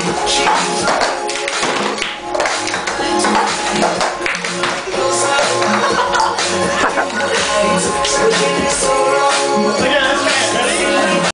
Jesus.